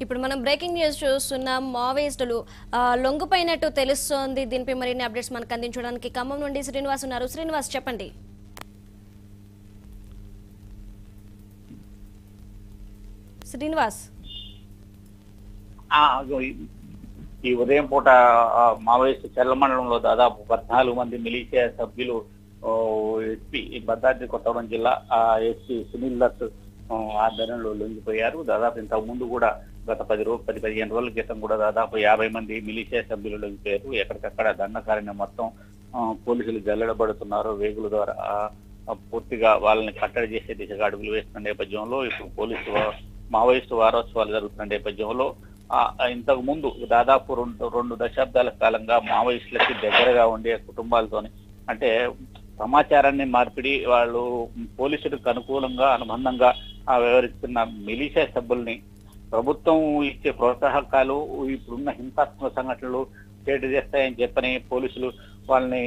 ఇప్పుడు మనం breaking news చూస్తున్నాం మావోయిస్టులు లొంగిపోయినట్టు తెలుస్తోంది. దీనిపై మరిన్ని అప్డేట్స్ మనకు అందించడానికి ఖమ్మం నుండి శ్రీనివాస్ ఉన్నారు. శ్రీనివాస్ చెప్పండి. శ్రీనివాస్. ఆ, ఈ- ఈ ఉదయం పూట ఆ, మావోయిస్టు మండలంలో దాదాపు పద్నాలుగు మంది మిలిషియా సభ్యులు ఎస్పీ భద్రాద్రి కొత్తగూడెం జిల్లా ఎస్పీ సునీల్ దత్ ఆధ్వర్యంలో లొంగిపోయారు. దాదాపు ఇంతకు ముందు కూడా గత పది రోజు పది పదిహేను రోజుల క్రితం కూడా దాదాపు యాభై మంది మిలిషియా సభ్యులు పేరు ఎక్కడికక్కడ దండకారిని మొత్తం పోలీసులు జల్లడబడుతున్నారు. వేగుల ద్వారా పూర్తిగా వాళ్ళని కట్టడి చేసే దిశగా అడుగులు వేస్తున్న నేపథ్యంలో ఇప్పుడు పోలీసు మావోయిస్టు వారోత్సవాలు జరుగుతున్న నేపథ్యంలో ఆ, ఇంతకు ముందు దాదాపు రెండు రెండు దశాబ్దాల కాలంగా మావోయిస్టులకి దగ్గరగా ఉండే కుటుంబాలతోని అంటే సమాచారాన్ని మార్పిడి వాళ్ళు పోలీసులకు అనుకూలంగా అనుబంధంగా ఆ, వ్యవహరిస్తున్న మిలిషియా సభ్యుల్ని ప్రభుత్వం ఇచ్చే ప్రోత్సాహకాలు ఇప్పుడున్న హింసాత్మక సంఘటనలు చేటు చేస్తాయని చెప్పని పోలీసులు వాళ్ళని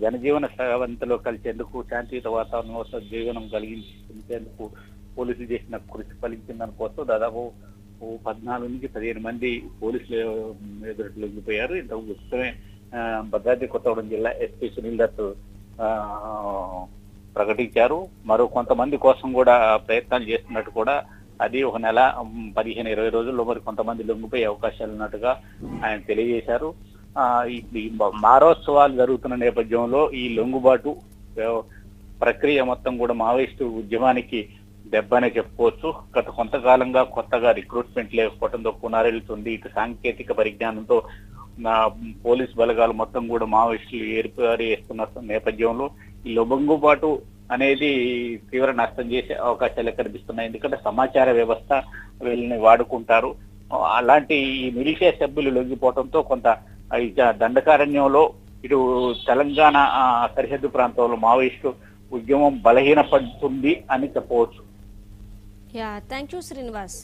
జనజీవన సేవంతలో కలిసేందుకు శాంతియుత వాతావరణంలో జీవనం కలిగించేందుకు పోలీసులు చేసిన కృషి ఫలించిన కోసం దాదాపు పద్నాలుగు నుంచి పదిహేను మంది పోలీసులు ఎదురు లొంగిపోయారు ఇంతకు ఉచితమే భద్రాద్రి కొత్తగూడెం జిల్లా ఎస్పీ సునీల్ దత్ ప్రకటించారు మరో కొంతమంది కోసం కూడా ప్రయత్నాలు చేస్తున్నట్టు కూడా అది ఒక నెల పదిహేను ఇరవై రోజుల్లో మరి కొంతమంది లొంగిపోయే అవకాశాలు ఉన్నట్టుగా ఆయన తెలియజేశారు ఆ, మారోత్సవాలు జరుగుతున్న నేపథ్యంలో ఈ లొంగుబాటు ప్రక్రియ మొత్తం కూడా మావోయిస్టు ఉద్యమానికి దెబ్బనే చెప్పుకోవచ్చు గత కొంతకాలంగా కొత్తగా రిక్రూట్మెంట్ లేకపోవడంతో పునరెళ్తుంది ఇటు సాంకేతిక పరిజ్ఞానంతో పోలీస్ బలగాలు మొత్తం కూడా మావోయిస్టులు ఏర్పాటు చేస్తున్న నేపథ్యంలో ఈ అనేది తీవ్ర నష్టం చేసే అవకాశాలు కనిపిస్తున్నాయి. ఎందుకంటే సమాచార వ్యవస్థ వీళ్ళని వాడుకుంటారు. అలాంటి ఈ మిలిషియా సభ్యులు లొంగిపోవడంతో కొంత దండకారణ్యంలో ఇటు తెలంగాణ సరిహద్దు ప్రాంతంలో మావోయిస్టు ఉద్యమం బలహీనపడుతుంది అని చెప్పవచ్చు. Yeah thank you Srinivas.